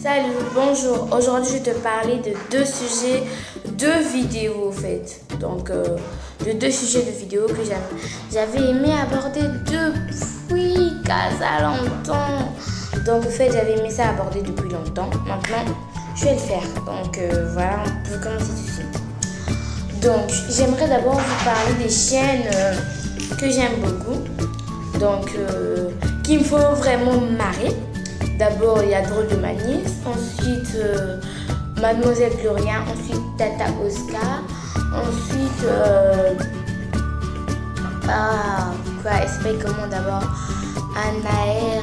Salut, bonjour. Aujourd'hui, je vais te parler de deux sujets, deux vidéos en fait. Donc, euh, de deux sujets de vidéos que j'avais aimé aborder depuis à longtemps. Donc, en fait, j'avais aimé ça aborder depuis longtemps. Maintenant, je vais le faire. Donc, euh, voilà, on peut commencer tout de suite. Donc, j'aimerais d'abord vous parler des chaînes euh, que j'aime beaucoup. Donc, qui me font vraiment marrer. D'abord, il y a Drôle de Manif, ensuite euh, Mademoiselle Gloria, ensuite Tata Oscar, ensuite. Euh, ah, quoi, elle comment d'abord Anaera.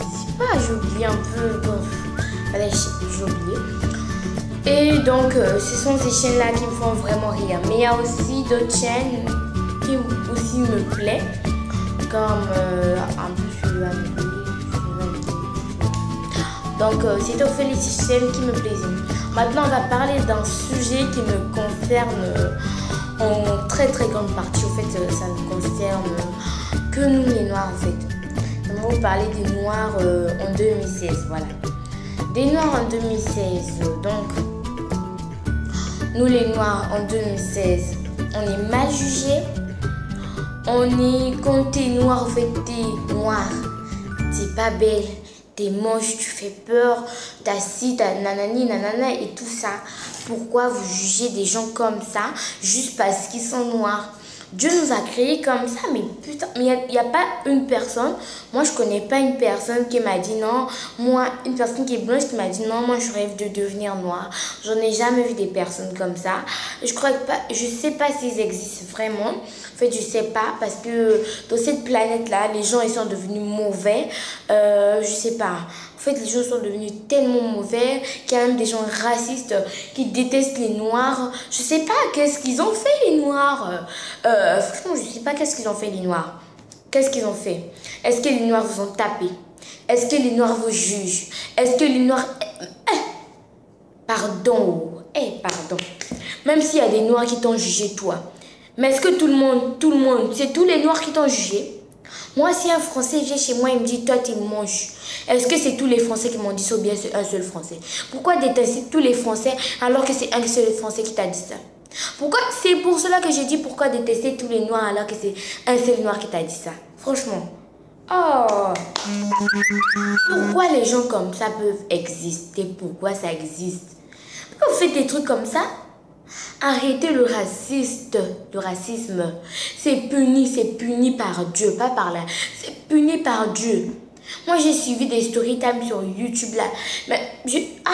Je sais pas, j'oublie un peu. Allez, j'ai oublié. Et donc, euh, ce sont ces chaînes-là qui me font vraiment rire. Mais il y a aussi d'autres chaînes qui aussi me plaisent, comme un peu. Donc, euh, c'est Ophélie système qui me plaisait. Maintenant, on va parler d'un sujet qui me concerne euh, en très très grande partie. En fait, euh, ça ne concerne que nous les Noirs, en fait. On va vous parler des Noirs en 2016, voilà. Des Noirs en 2016. Donc, nous les Noirs en 2016, on est mal jugés. On est t'es noir, en fait, t'es noir. T'es pas belle t'es moche, tu fais peur, t'as ci, t'as nanani, nanana et tout ça. Pourquoi vous jugez des gens comme ça juste parce qu'ils sont noirs? Dieu nous a créés comme ça, mais putain, mais il n'y a, pas une personne, moi je connais pas une personne qui m'a dit non, moi, une personne qui est blanche qui m'a dit non, moi je rêve de devenir noire. J'en ai jamais vu des personnes comme ça. Je crois pas, je sais pas s'ils existent vraiment. En fait, je sais pas, parce que dans cette planète-là, les gens ils sont devenus mauvais. Euh, je sais pas. Fait, les gens sont devenus tellement mauvais qu'il y a même des gens racistes qui détestent les noirs. Je sais pas qu'est-ce qu'ils ont fait les noirs? Euh, franchement, je sais pas qu'est-ce qu'ils ont fait les noirs? Qu'est-ce qu'ils ont fait? Est-ce que les noirs vous ont tapé? Est-ce que les noirs vous jugent? Est-ce que les noirs... Eh, eh, pardon. Eh, pardon. Même s'il y a des noirs qui t'ont jugé toi. Mais est-ce que tout le monde, tout le monde, c'est tous les noirs qui t'ont jugé? Moi, si un Français vient chez moi et me dit, toi, t'es moche, est-ce que c'est tous les Français qui m'ont dit ça ou bien c'est un seul Français? Pourquoi détester tous les Français alors que c'est un seul Français qui t'a dit ça? Pourquoi C'est pour cela que j'ai dit pourquoi détester tous les Noirs alors que c'est un seul Noir qui t'a dit ça? Franchement. Oh! Pourquoi les gens comme ça peuvent exister? Pourquoi ça existe? Pourquoi vous faites des trucs comme ça? Arrêtez le raciste, le racisme. C'est puni, c'est puni par Dieu, pas par là. C'est puni par Dieu. Moi, j'ai suivi des story time sur YouTube là. Mais ah,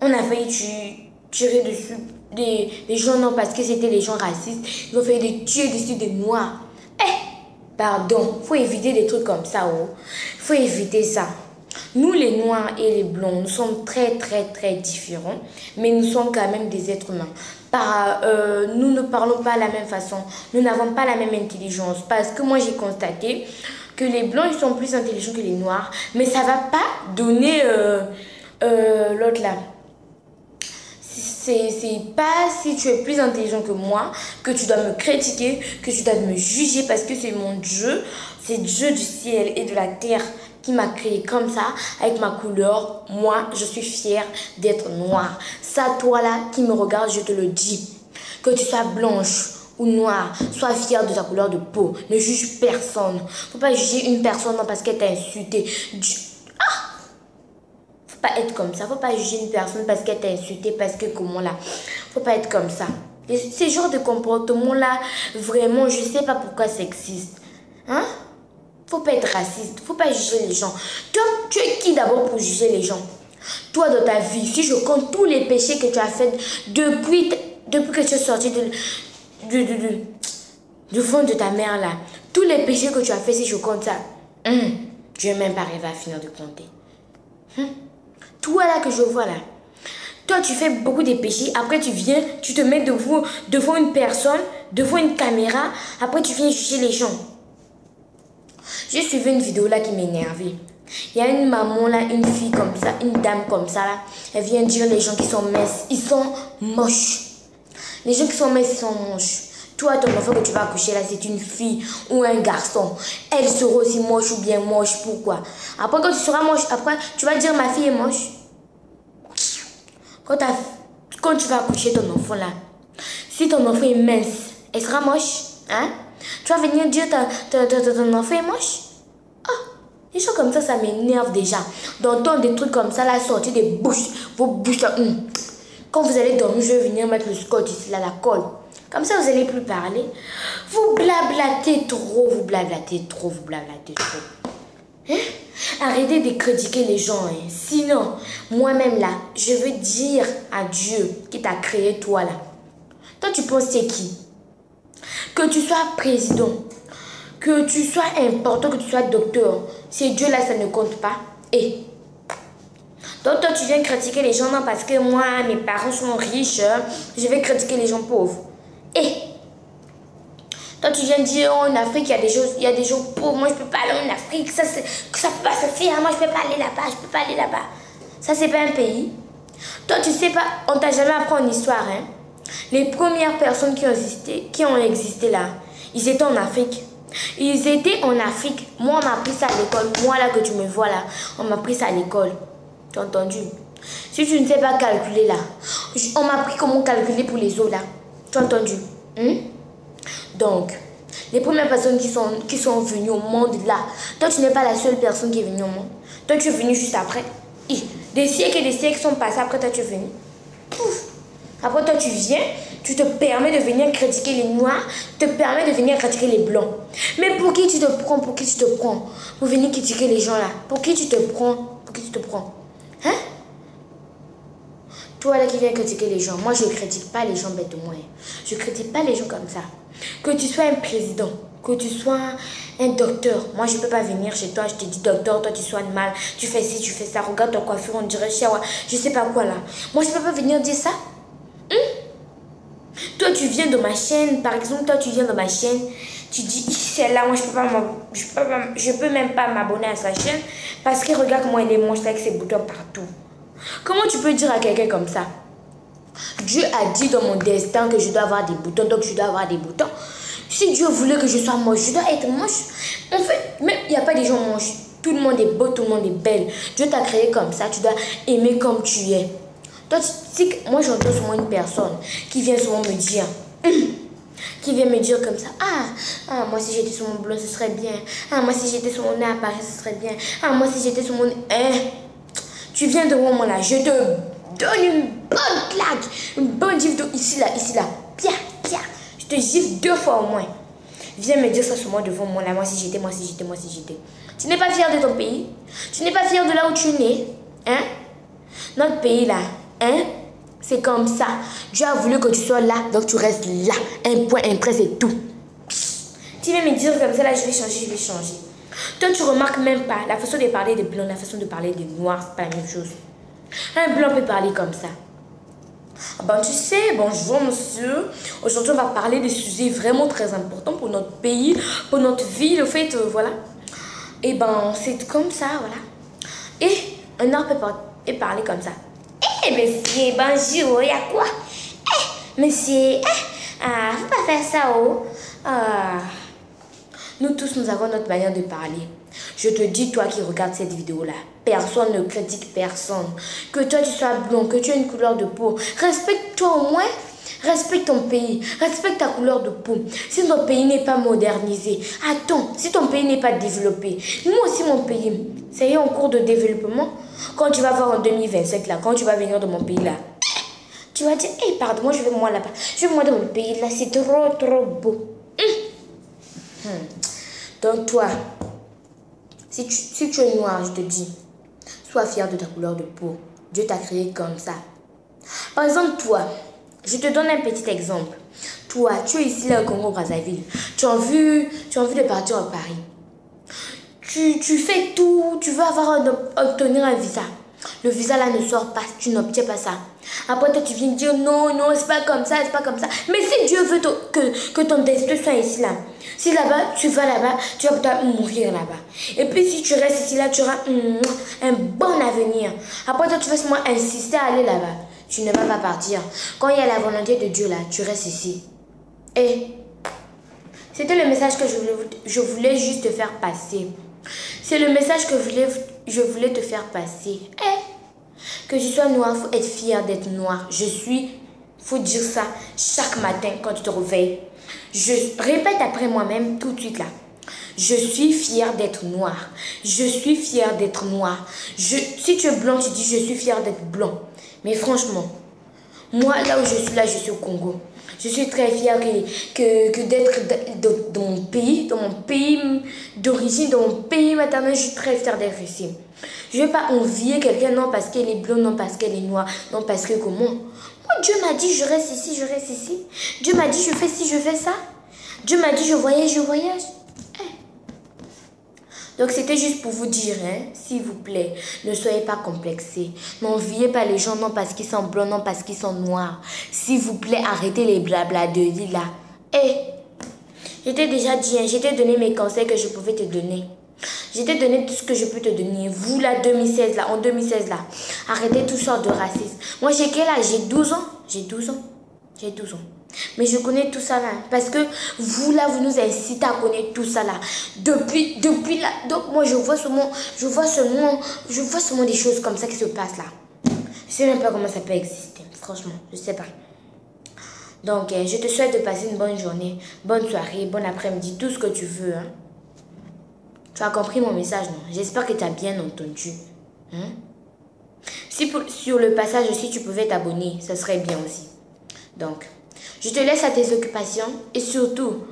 on a failli tirer dessus des, des gens, non, parce que c'était des gens racistes. Ils ont failli tuer dessus des noirs. Eh, pardon, faut éviter des trucs comme ça, oh. Faut éviter ça. Nous, les noirs et les blancs, nous sommes très, très, très différents, mais nous sommes quand même des êtres humains. Par, euh, nous ne parlons pas de la même façon, nous n'avons pas la même intelligence, parce que moi, j'ai constaté que les blancs, ils sont plus intelligents que les noirs, mais ça va pas donner euh, euh, l'autre là. C'est pas si tu es plus intelligent que moi que tu dois me critiquer, que tu dois me juger parce que c'est mon Dieu, c'est Dieu du ciel et de la terre qui m'a créé comme ça, avec ma couleur. Moi, je suis fière d'être noire. Ça, toi là, qui me regarde, je te le dis. Que tu sois blanche ou noire, sois fière de ta couleur de peau. Ne juge personne. Faut pas juger une personne parce qu'elle t'a insulté. Ah! Faut pas être comme ça. Faut pas juger une personne parce qu'elle t'a insulté, parce que comment là. Faut pas être comme ça. Et ce genre de comportement là, vraiment, je sais pas pourquoi ça existe. Hein? Faut pas être raciste, faut pas juger les gens. Toi, tu es qui d'abord pour juger les gens? Toi, dans ta vie, si je compte tous les péchés que tu as faits depuis, depuis que tu es sorti de, du, du, du, fond de ta mère là, tous les péchés que tu as faits, si je compte ça, hum, je vais même pas arriver à finir de compter. Hum. Toi là que je vois là, toi tu fais beaucoup de péchés, après tu viens, tu te mets devant, devant une personne, devant une caméra, après tu viens juger les gens. J'ai suivi une vidéo là qui m'énervait. Il y a une maman là, une fille comme ça, une dame comme ça là. Elle vient dire les gens qui sont minces, ils sont moches. Les gens qui sont minces, ils sont moches. toi, ton enfant que tu vas accoucher là, c'est une fille ou un garçon. Elle sera aussi moche ou bien moche. Pourquoi? Après, quand tu seras moche, après, tu vas dire ma fille est moche. Quand, quand tu vas accoucher ton enfant là, si ton enfant est mince, elle sera moche. Hein? Tu vas venir dire ton, ton, enfant est moche? Ah, des choses comme ça, ça m'énerve déjà. D'entendre des trucs comme ça là sortir des bouches, vos bouches. Hum. Quand vous allez dormir, je vais venir mettre le scotch ici là, la colle. Comme ça, vous n'allez plus parler. Vous blablatez trop, vous blablatez trop, vous blablatez trop. Hein? Arrêtez de critiquer les gens. Hein. Sinon, moi-même là, je veux dire à Dieu qui t'a créé toi là. Toi, tu penses c'est qui? Que tu sois président, que tu sois important, que tu sois docteur, c'est Dieu là, ça ne compte pas. Et donc toi, tu viens critiquer les gens, non, parce que moi, mes parents sont riches, je vais critiquer les gens pauvres. Et toi, tu viens dire, oh, en Afrique, il y a des choses, il y a des gens pauvres, moi, je peux pas aller en Afrique, ça, ça peut pas se faire, moi, je peux pas aller là-bas, je peux pas aller là-bas. Ça, c'est pas un pays. Toi, tu sais pas, on t'a jamais appris en histoire, hein. Les premières personnes qui ont existé, qui ont existé là, ils étaient en Afrique. Ils étaient en Afrique. Moi, on m'a appris ça à l'école. Moi, là, que tu me vois là, on m'a appris ça à l'école. Tu as entendu? Si tu ne sais pas calculer là, on m'a appris comment calculer pour les eaux là. Tu as entendu? Hmm? Donc, les premières personnes qui sont, qui sont venues au monde là, toi tu n'es pas la seule personne qui est venue au monde. Toi tu es venu juste après. des siècles et des siècles sont passés après toi tu es venu. Après toi tu viens, tu te permets de venir critiquer les noirs, te permets de venir critiquer les blancs. Mais pour qui tu te prends Pour qui tu te prends Pour venir critiquer les gens là Pour qui tu te prends Pour qui tu te prends? Hein? Toi là qui viens critiquer les gens, moi je ne critique pas les gens bêtement. Je ne critique pas les gens comme ça. Que tu sois un président, que tu sois un docteur, moi je ne peux pas venir chez toi, je te dis docteur, toi tu soignes mal, tu fais ci, tu fais ça, regarde ton coiffure, on dirait chiawa, je sais pas quoi là. Moi je ne peux pas venir dire ça. Tu viens de ma chaîne, par exemple, toi tu viens de ma chaîne, tu dis c'est là moi je peux pas je je peux même pas m'abonner à sa chaîne parce que regarde comment elle est moche avec ses boutons partout. Comment tu peux dire à quelqu'un comme ça? Dieu a dit dans mon destin que je dois avoir des boutons donc je dois avoir des boutons. Si Dieu voulait que je sois moche je dois être moche. En fait même il n'y a pas des gens moches. Tout le monde est beau tout le monde est belle. Dieu t'a créé comme ça tu dois aimer comme tu es donc si moi j'entends souvent une personne qui vient souvent me dire qui vient me dire comme ça, ah, ah moi si j'étais sur mon bleu, ce serait bien. Ah, moi si j'étais sur mon nez à Paris, ce serait bien. Ah, moi si j'étais sur mon. Hein? Tu viens de moi là, je te donne une bonne claque, une bonne gifle ici là, ici là. Pia, pia. Je te gifle deux fois au moins. Viens me dire ça moi devant moi là, moi si j'étais, moi si j'étais, moi si j'étais. Tu n'es pas fier de ton pays? Tu n'es pas fier de là où tu es Hein? Notre pays là, hein? C'est comme ça. Dieu a voulu que tu sois là, donc tu restes là. Un point, un trait, c'est tout. Tu viens me dire comme ça, là, je vais changer, je vais changer. Toi, tu remarques même pas la façon de parler des blancs, la façon de parler des noirs, c'est pas la même chose. Un blanc peut parler comme ça. Ah ben, tu sais, bonjour monsieur. Aujourd'hui, on va parler des sujets vraiment très importants pour notre pays, pour notre ville. Au fait, euh, voilà. Et ben, c'est comme ça, voilà. Et un noir peut parler comme ça. Eh, monsieur, bonjour, y a quoi? Eh, monsieur, eh, ah, faut pas faire ça, oh. Ah. Nous tous, nous avons notre manière de parler. Je te dis, toi qui regardes cette vidéo-là, personne ne critique personne. Que toi, tu sois blond, que tu aies une couleur de peau, respecte-toi au moins. Respecte ton pays, respecte ta couleur de peau. Si ton pays n'est pas modernisé, attends, si ton pays n'est pas développé, moi aussi mon pays, c'est en cours de développement. Quand tu vas voir en 2025 là, quand tu vas venir de mon pays là, tu vas dire, hé, pardon, moi je vais moi là-bas, je vais moi dans mon pays là, c'est trop trop beau. Hum. Hum. Donc toi, si tu, si tu es noir, je te dis, sois fier de ta couleur de peau. Dieu t'a créé comme ça. Par exemple, toi, je te donne un petit exemple. Toi, tu es ici là au Congo-Brazzaville. Tu as vu, tu as envie de partir à Paris. Tu, tu fais tout, tu veux avoir obtenir un visa. Le visa là ne sort pas, tu n'obtiens pas ça. Après toi tu viens dire non, non, c'est pas comme ça, c'est pas comme ça. Mais si Dieu veut que, que ton destin soit ici là, si là-bas, tu vas là-bas, tu vas peut-être mourir là-bas. Et puis si tu restes ici là, tu auras un bon avenir. Après toi tu vas seulement insister à aller là-bas tu ne vas pas partir. Quand il y a la volonté de Dieu là, tu restes ici. Et C'était le message que je voulais, je voulais juste te faire passer. C'est le message que je voulais, te faire passer. Eh, que je sois noir, faut être fier d'être noir. Je suis, faut dire ça chaque matin quand tu te réveilles. Je répète après moi-même tout de suite là. Je suis fier d'être noir. Je suis fier d'être noir. Je, si tu es blanc, tu dis je suis fier d'être blanc. Mais franchement, moi là où je suis là, je suis au Congo. Je suis très fière que, que, d'être dans mon pays, dans mon pays d'origine, dans mon pays maternel. Je suis très fière d'être ici. Je ne vais pas envier quelqu'un, non parce qu'elle est blonde, non parce qu'elle est noire, non parce que comment? Moi, Dieu m'a dit, je reste ici, je reste ici. Dieu m'a dit, je fais ci, je fais ça. Dieu m'a dit, je voyage, je voyage. Donc c'était juste pour vous dire, hein, s'il vous plaît, ne soyez pas complexés. N'enviez pas les gens, non parce qu'ils sont blancs, non parce qu'ils sont noirs. S'il vous plaît, arrêtez les blabla de là. Eh, j'étais déjà dit, hein, j'étais donné mes conseils que je pouvais te donner. J'étais donné tout ce que je peux te donner. Vous là, 2016 là, en 2016 là, arrêtez tout sortes de racisme. Moi j'ai quel âge? J'ai 12 ans. J'ai 12 ans. J'ai 12 ans. Mais je connais tout ça là. Parce que vous là, vous nous incitez à connaître tout ça là. Depuis, depuis là. Donc moi, je vois seulement, je vois seulement, je vois seulement des choses comme ça qui se passent là. Je sais même pas comment ça peut exister. Franchement, je sais pas. Donc, euh, je te souhaite de passer une bonne journée, bonne soirée, bon après-midi, tout ce que tu veux. Hein. Tu as compris mon message, non? J'espère que tu as bien entendu. Hein? Si sur le passage aussi, tu pouvais t'abonner, ça serait bien aussi. Donc, je te laisse à tes occupations et surtout,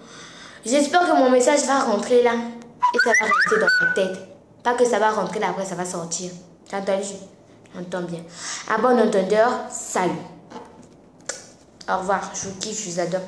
j'espère que mon message va rentrer là et ça va rester dans ta tête. Pas que ça va rentrer là après, ça va sortir. T'as entendu? Bien. À bon entendeur, salut. Au revoir, je vous kiffe, je vous adore.